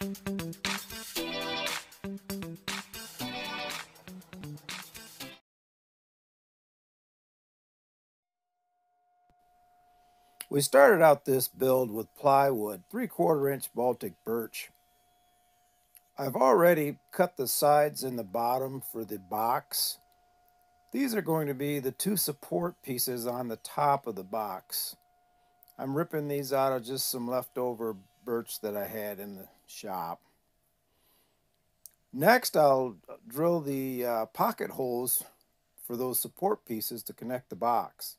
We started out this build with plywood, 3 quarter inch Baltic birch. I've already cut the sides and the bottom for the box. These are going to be the two support pieces on the top of the box. I'm ripping these out of just some leftover birch that I had in the shop. Next I'll drill the uh, pocket holes for those support pieces to connect the box.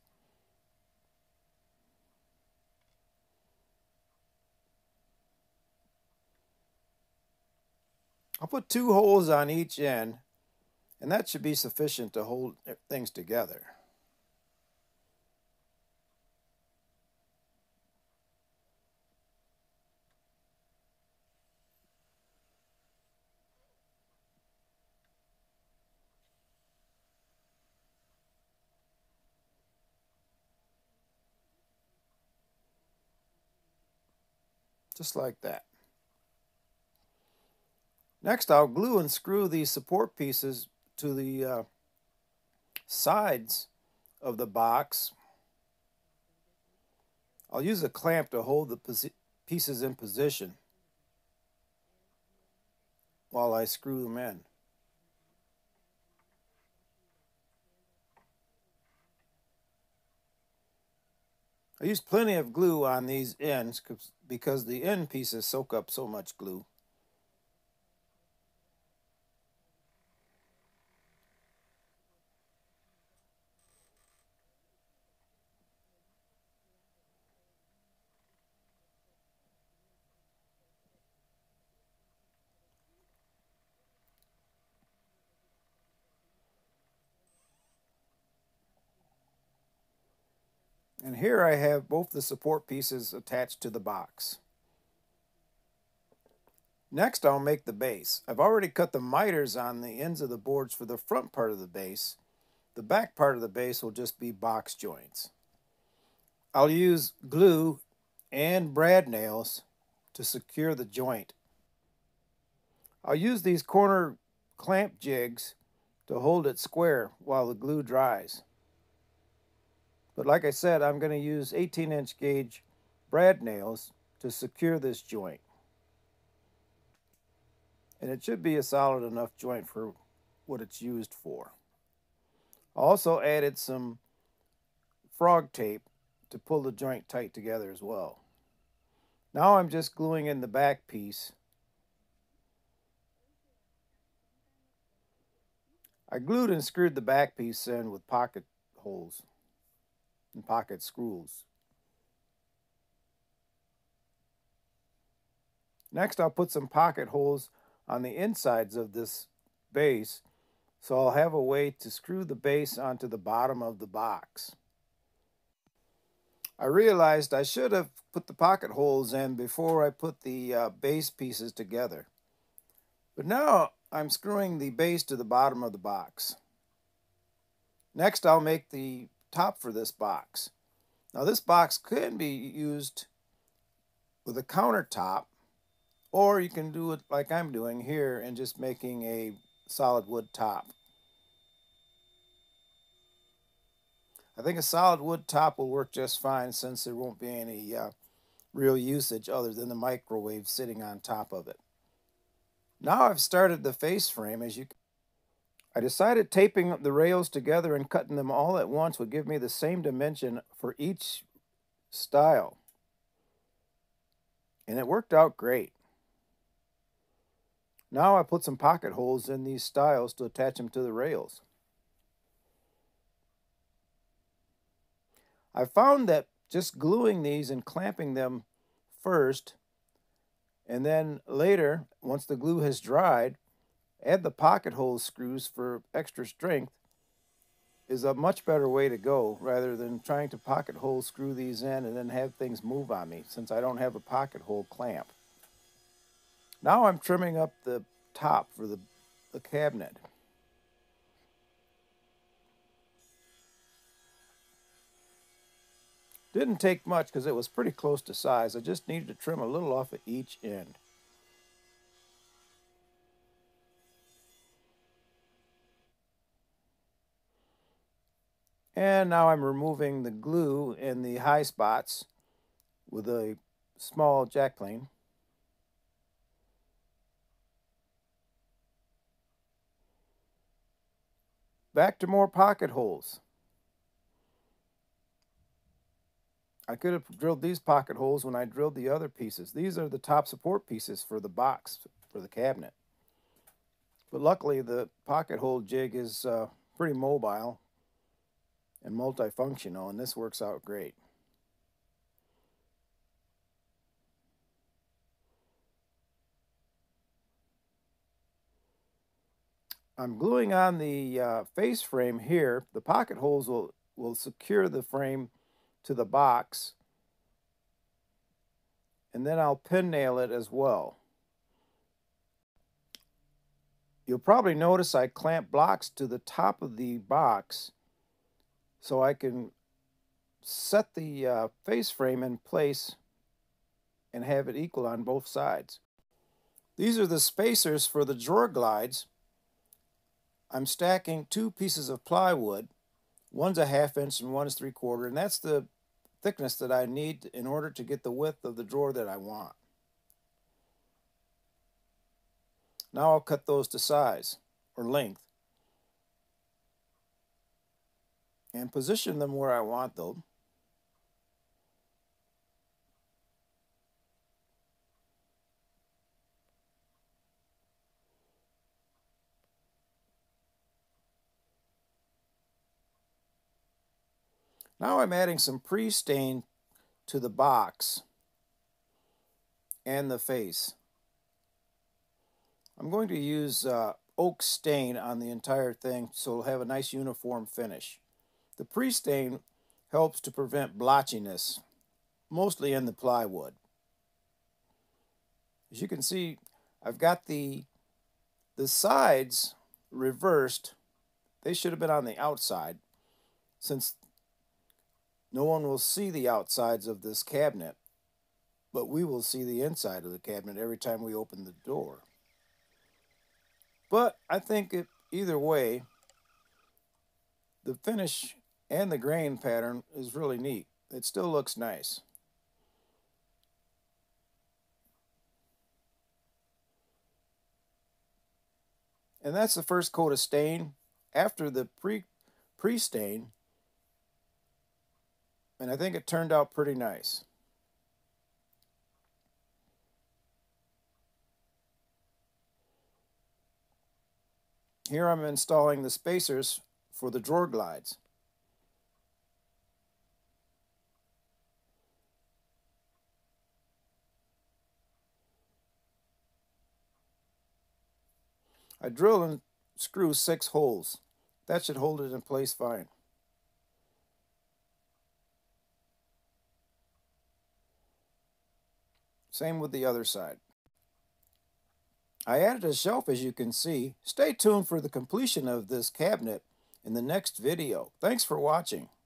I'll put two holes on each end, and that should be sufficient to hold things together. Just like that. Next, I'll glue and screw these support pieces to the uh, sides of the box. I'll use a clamp to hold the pieces in position while I screw them in. I use plenty of glue on these ends because the end pieces soak up so much glue. And here I have both the support pieces attached to the box. Next I'll make the base. I've already cut the miters on the ends of the boards for the front part of the base. The back part of the base will just be box joints. I'll use glue and brad nails to secure the joint. I'll use these corner clamp jigs to hold it square while the glue dries. But like I said, I'm going to use 18 inch gauge brad nails to secure this joint. And it should be a solid enough joint for what it's used for. I also added some frog tape to pull the joint tight together as well. Now I'm just gluing in the back piece. I glued and screwed the back piece in with pocket holes and pocket screws. Next I'll put some pocket holes on the insides of this base so I'll have a way to screw the base onto the bottom of the box. I realized I should have put the pocket holes in before I put the uh, base pieces together. But now I'm screwing the base to the bottom of the box. Next I'll make the top for this box. Now this box can be used with a countertop or you can do it like I'm doing here and just making a solid wood top. I think a solid wood top will work just fine since there won't be any uh, real usage other than the microwave sitting on top of it. Now I've started the face frame as you I decided taping up the rails together and cutting them all at once would give me the same dimension for each stile. And it worked out great. Now I put some pocket holes in these stiles to attach them to the rails. I found that just gluing these and clamping them first, and then later, once the glue has dried, Add the pocket hole screws for extra strength is a much better way to go rather than trying to pocket hole screw these in and then have things move on me since I don't have a pocket hole clamp. Now I'm trimming up the top for the, the cabinet. Didn't take much because it was pretty close to size. I just needed to trim a little off at each end. And now I'm removing the glue in the high spots with a small jack plane. Back to more pocket holes. I could have drilled these pocket holes when I drilled the other pieces. These are the top support pieces for the box, for the cabinet. But luckily the pocket hole jig is uh, pretty mobile and multifunctional and this works out great. I'm gluing on the uh, face frame here. The pocket holes will, will secure the frame to the box and then I'll pin nail it as well. You'll probably notice I clamp blocks to the top of the box so I can set the uh, face frame in place and have it equal on both sides. These are the spacers for the drawer glides. I'm stacking two pieces of plywood. One's a half inch and one is three quarter, and that's the thickness that I need in order to get the width of the drawer that I want. Now I'll cut those to size or length and position them where I want them. Now I'm adding some pre-stain to the box and the face. I'm going to use uh, oak stain on the entire thing so it'll have a nice uniform finish. The pre-stain helps to prevent blotchiness, mostly in the plywood. As you can see, I've got the, the sides reversed. They should have been on the outside since no one will see the outsides of this cabinet, but we will see the inside of the cabinet every time we open the door. But I think it, either way, the finish and the grain pattern is really neat. It still looks nice. And that's the first coat of stain. After the pre pre-stain, and I think it turned out pretty nice. Here I'm installing the spacers for the drawer glides. I drill and screw six holes. That should hold it in place fine. Same with the other side. I added a shelf as you can see. Stay tuned for the completion of this cabinet in the next video. Thanks for watching.